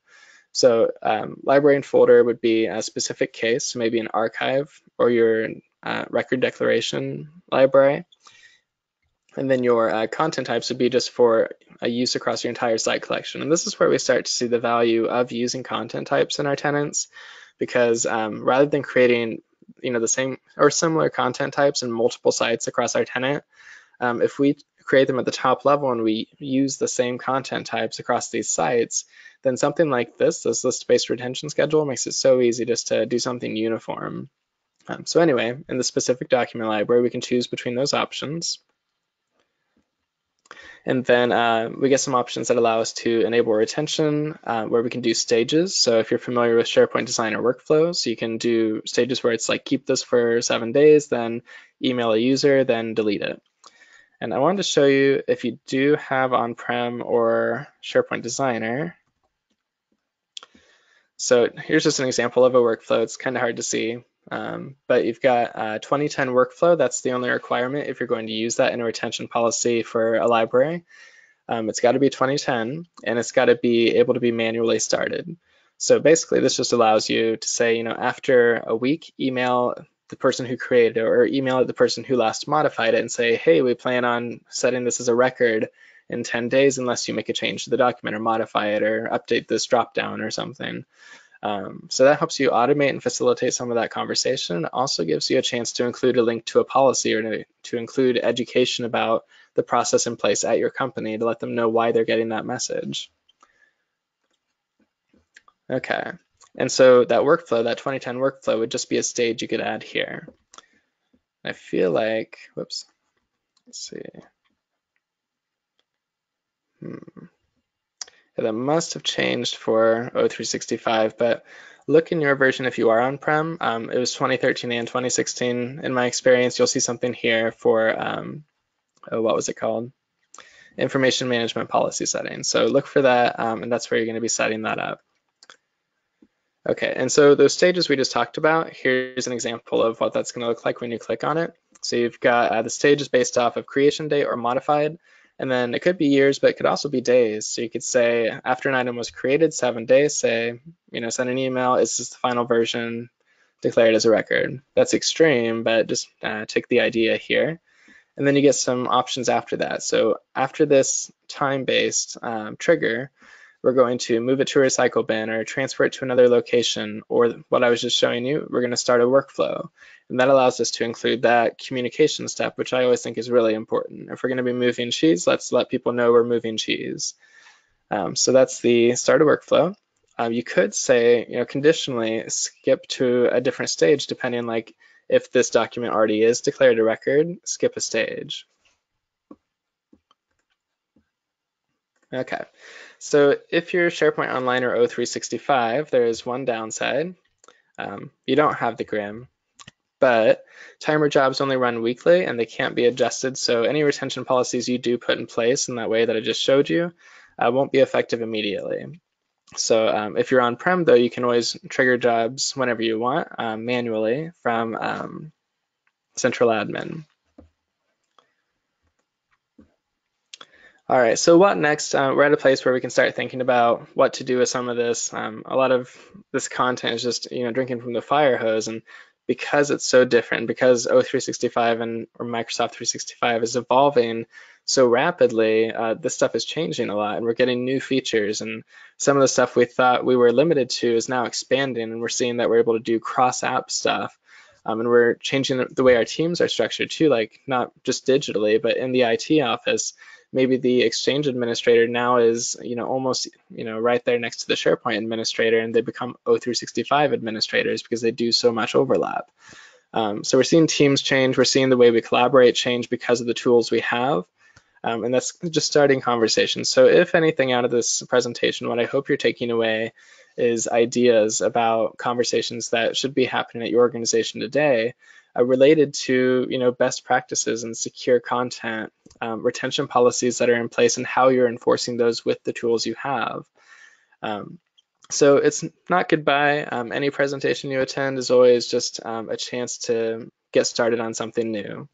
So um, library and folder would be a specific case, maybe an archive or your uh, record declaration library. And then your uh, content types would be just for a use across your entire site collection. And this is where we start to see the value of using content types in our tenants, because um, rather than creating you know the same or similar content types in multiple sites across our tenant, um, if we create them at the top level and we use the same content types across these sites, then something like this, this list-based retention schedule makes it so easy just to do something uniform. Um, so anyway, in the specific document library, we can choose between those options. And then uh, we get some options that allow us to enable retention uh, where we can do stages. So if you're familiar with SharePoint Designer workflows, you can do stages where it's like keep this for seven days, then email a user, then delete it. And I wanted to show you if you do have on-prem or SharePoint Designer. So here's just an example of a workflow. It's kind of hard to see, um, but you've got a 2010 workflow. That's the only requirement if you're going to use that in a retention policy for a library. Um, it's got to be 2010 and it's got to be able to be manually started. So basically this just allows you to say, you know, after a week, email the person who created it or email it the person who last modified it and say, hey, we plan on setting this as a record in 10 days unless you make a change to the document or modify it or update this dropdown or something. Um, so that helps you automate and facilitate some of that conversation. Also gives you a chance to include a link to a policy or to, to include education about the process in place at your company to let them know why they're getting that message. Okay, and so that workflow, that 2010 workflow would just be a stage you could add here. I feel like, whoops, let's see. Hmm. That must have changed for O365, but look in your version if you are on-prem. Um, it was 2013 and 2016 in my experience. You'll see something here for, um, oh, what was it called? Information management policy settings. So look for that, um, and that's where you're going to be setting that up. Okay, and so those stages we just talked about, here's an example of what that's gonna look like when you click on it. So you've got uh, the stages based off of creation date or modified, and then it could be years, but it could also be days. So you could say after an item was created, seven days, say, you know, send an email, is this the final version, declare it as a record. That's extreme, but just uh, take the idea here. And then you get some options after that. So after this time-based um, trigger, we're going to move it to a recycle bin or transfer it to another location, or what I was just showing you, we're going to start a workflow. And that allows us to include that communication step, which I always think is really important. If we're going to be moving cheese, let's let people know we're moving cheese. Um, so that's the start a workflow. um, you could say, you know, conditionally skip to a different stage depending like if this document already is declared a record, skip a stage. Okay, so if you're SharePoint Online or O365, there is one downside. Um, you don't have the GRIM, but timer jobs only run weekly and they can't be adjusted. So any retention policies you do put in place in that way that I just showed you uh, won't be effective immediately. So um, if you're on-prem though, you can always trigger jobs whenever you want um, manually from um, central admin. All right, so what next? Uh, we're at a place where we can start thinking about what to do with some of this. Um, a lot of this content is just, you know, drinking from the fire hose, and because it's so different, because O365 and or Microsoft 365 is evolving so rapidly, uh, this stuff is changing a lot, and we're getting new features, and some of the stuff we thought we were limited to is now expanding, and we're seeing that we're able to do cross-app stuff. Um, and we're changing the way our teams are structured too, like not just digitally, but in the IT office maybe the Exchange administrator now is, you know, almost, you know, right there next to the SharePoint administrator, and they become O365 administrators because they do so much overlap. Um, so we're seeing teams change. We're seeing the way we collaborate change because of the tools we have. Um, and that's just starting conversations. So if anything out of this presentation, what I hope you're taking away is ideas about conversations that should be happening at your organization today uh, related to you know best practices and secure content, um, retention policies that are in place, and how you're enforcing those with the tools you have. Um, so it's not goodbye. Um, any presentation you attend is always just um, a chance to get started on something new.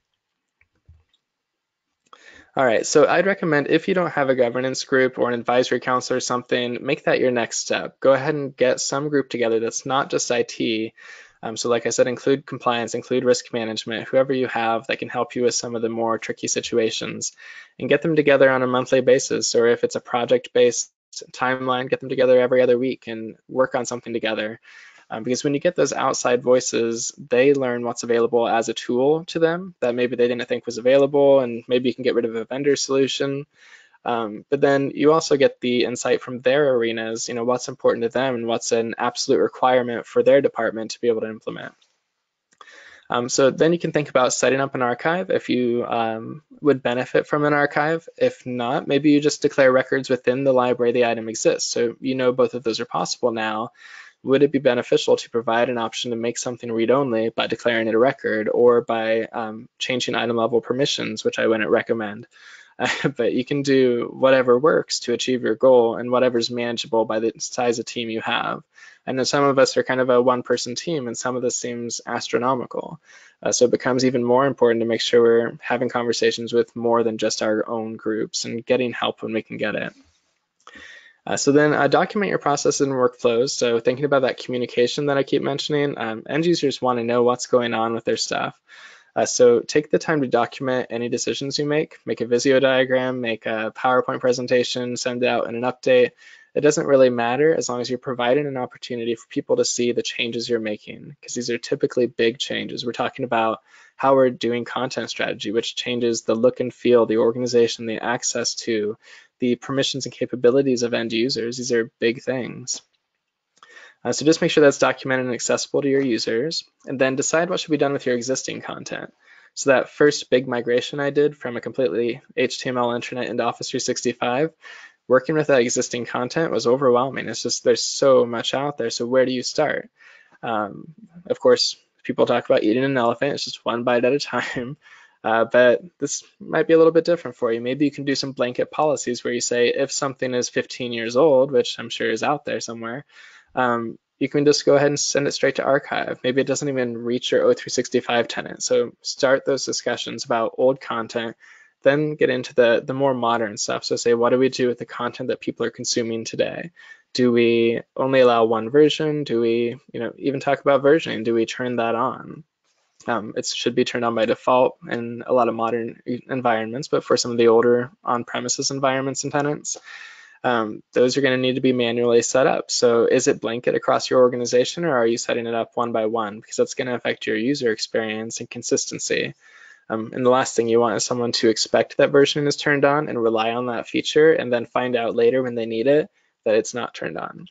All right, so I'd recommend if you don't have a governance group or an advisory council or something, make that your next step. Go ahead and get some group together that's not just IT, um, so like I said, include compliance, include risk management, whoever you have that can help you with some of the more tricky situations and get them together on a monthly basis. Or if it's a project-based timeline, get them together every other week and work on something together. Um, because when you get those outside voices, they learn what's available as a tool to them that maybe they didn't think was available, and maybe you can get rid of a vendor solution. Um, but then you also get the insight from their arenas, you know, what's important to them and what's an absolute requirement for their department to be able to implement. Um, so then you can think about setting up an archive if you um, would benefit from an archive. If not, maybe you just declare records within the library the item exists. So you know both of those are possible now. Would it be beneficial to provide an option to make something read-only by declaring it a record or by um, changing item level permissions, which I wouldn't recommend. but you can do whatever works to achieve your goal and whatever's manageable by the size of team you have. I know some of us are kind of a one person team and some of this seems astronomical. Uh, so it becomes even more important to make sure we're having conversations with more than just our own groups and getting help when we can get it. Uh, so then uh, document your process and workflows. So thinking about that communication that I keep mentioning, um, end users want to know what's going on with their stuff. Uh, so take the time to document any decisions you make. Make a Visio diagram, make a PowerPoint presentation, send it out in an update. It doesn't really matter as long as you're providing an opportunity for people to see the changes you're making, because these are typically big changes. We're talking about how we're doing content strategy, which changes the look and feel, the organization, the access to, the permissions and capabilities of end users. These are big things. Uh, so just make sure that's documented and accessible to your users, and then decide what should be done with your existing content. So that first big migration I did from a completely HTML intranet into Office 365, working with that existing content was overwhelming. It's just there's so much out there. So where do you start? Um, of course, people talk about eating an elephant. It's just one bite at a time. Uh, but this might be a little bit different for you. Maybe you can do some blanket policies where you say if something is 15 years old, which I'm sure is out there somewhere, um, you can just go ahead and send it straight to archive. Maybe it doesn't even reach your O365 tenant. So start those discussions about old content, then get into the, the more modern stuff. So say, what do we do with the content that people are consuming today? Do we only allow one version? Do we, you know, even talk about versioning? Do we turn that on? Um, it should be turned on by default in a lot of modern environments, but for some of the older on-premises environments and tenants, um, those are going to need to be manually set up. So is it blanket across your organization or are you setting it up one by one? Because that's going to affect your user experience and consistency. Um, and the last thing you want is someone to expect that version is turned on and rely on that feature and then find out later when they need it that it's not turned on.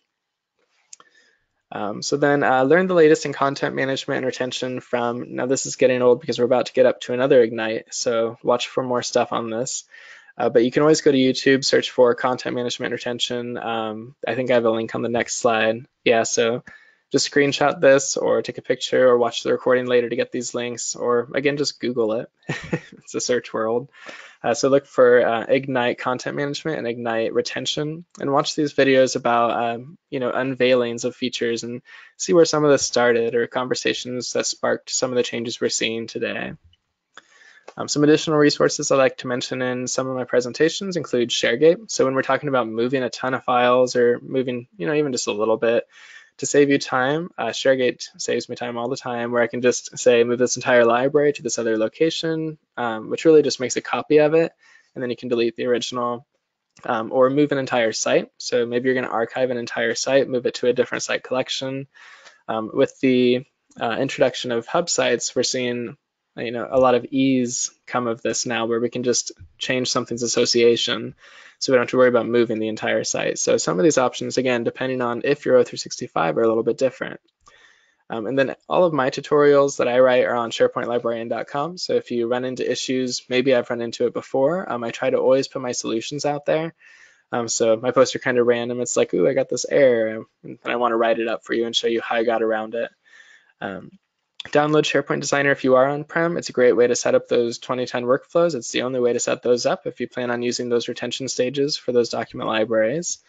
Um, so then uh, learn the latest in content management and retention from, now this is getting old because we're about to get up to another Ignite, so watch for more stuff on this. Uh, but you can always go to YouTube, search for content management retention. Um, I think I have a link on the next slide. Yeah, so just screenshot this or take a picture or watch the recording later to get these links or again, just Google it. it's a search world. Uh, so look for uh, Ignite content management and Ignite retention and watch these videos about, um, you know, unveilings of features and see where some of this started or conversations that sparked some of the changes we're seeing today. Um, some additional resources I like to mention in some of my presentations include ShareGate. So when we're talking about moving a ton of files or moving, you know, even just a little bit, to save you time, uh, ShareGate saves me time all the time where I can just say move this entire library to this other location, um, which really just makes a copy of it. And then you can delete the original um, or move an entire site. So maybe you're going to archive an entire site, move it to a different site collection. Um, with the uh, introduction of hub sites, we're seeing you know a lot of ease come of this now where we can just change something's association so we don't have to worry about moving the entire site so some of these options again depending on if you're o365 are a little bit different um, and then all of my tutorials that I write are on sharepointlibrarian.com. So if you run into issues, maybe I've run into it before, um, I try to always put my solutions out there. Um, so my posts are kind of random. It's like, ooh, I got this error, and I want to write it up for you and show you how I got around it. Um, Download SharePoint Designer if you are on-prem. It's a great way to set up those 2010 workflows. It's the only way to set those up if you plan on using those retention stages for those document libraries.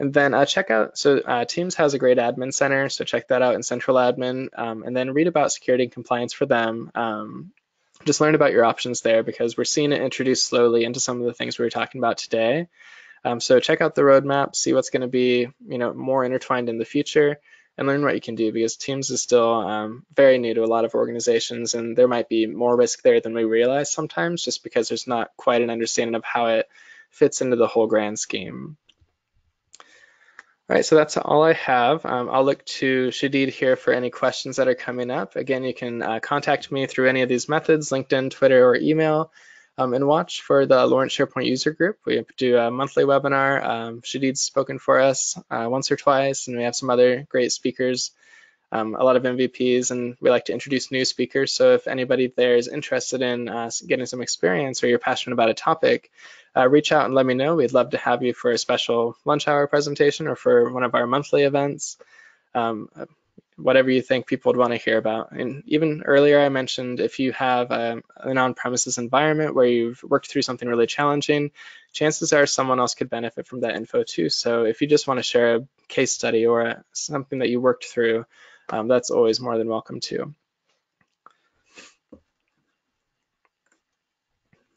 And then uh, check out, so uh, Teams has a great admin center, so check that out in Central Admin, um, and then read about security and compliance for them. Um, just learn about your options there because we're seeing it introduced slowly into some of the things we were talking about today. Um, so check out the roadmap, see what's going to be, you know, more intertwined in the future and learn what you can do because Teams is still um, very new to a lot of organizations and there might be more risk there than we realize sometimes just because there's not quite an understanding of how it fits into the whole grand scheme. All right, so that's all I have. Um, I'll look to Shadeed here for any questions that are coming up. Again, you can uh, contact me through any of these methods, LinkedIn, Twitter, or email. Um, and watch for the Lawrence SharePoint user group. We do a monthly webinar. Um, Shadeed's spoken for us uh, once or twice, and we have some other great speakers, um, a lot of MVPs, and we like to introduce new speakers. So if anybody there is interested in uh, getting some experience or you're passionate about a topic, uh, reach out and let me know. We'd love to have you for a special lunch hour presentation or for one of our monthly events. Um, whatever you think people would want to hear about. And even earlier, I mentioned if you have a, um, an on-premises environment where you've worked through something really challenging, chances are someone else could benefit from that info too. So if you just want to share a case study or a, something that you worked through, um, that's always more than welcome too.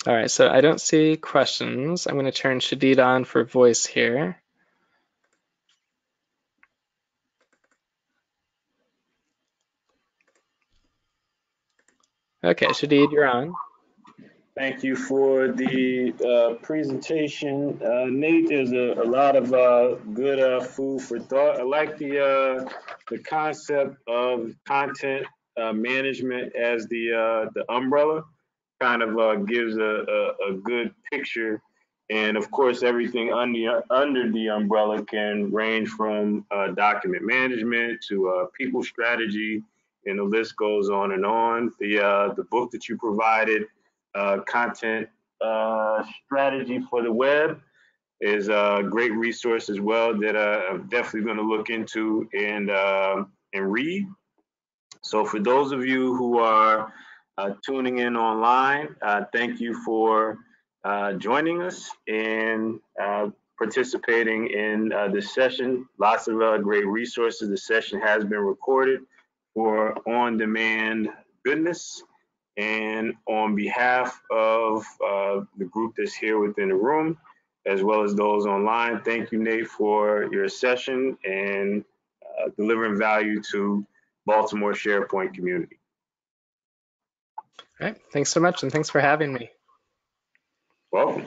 All right, so I don't see questions. I'm going to turn Shadeed on for voice here. Okay, Shadeed, you're on. Thank you for the uh, presentation. Uh, Nate, there's a, a lot of uh, good uh, food for thought. I like the uh, the concept of content uh, management as the the umbrella. Kind of gives a, a, a, good picture. And of course, everything under, under the umbrella can range from document management to people strategy, and the list goes on and on. The uh, the book that you provided, uh, content uh, strategy for the web, is a great resource as well that uh, I'm definitely going to look into and uh, and read. So for those of you who are uh, tuning in online, thank you for joining us and participating in this session. Lots of great resources. The session has been recorded for on-demand goodness. And on behalf of uh, the group that's here within the room, as well as those online, thank you, Nate, for your session and uh, delivering value to Baltimore SharePoint community. All right, thanks so much, and thanks for having me. Welcome.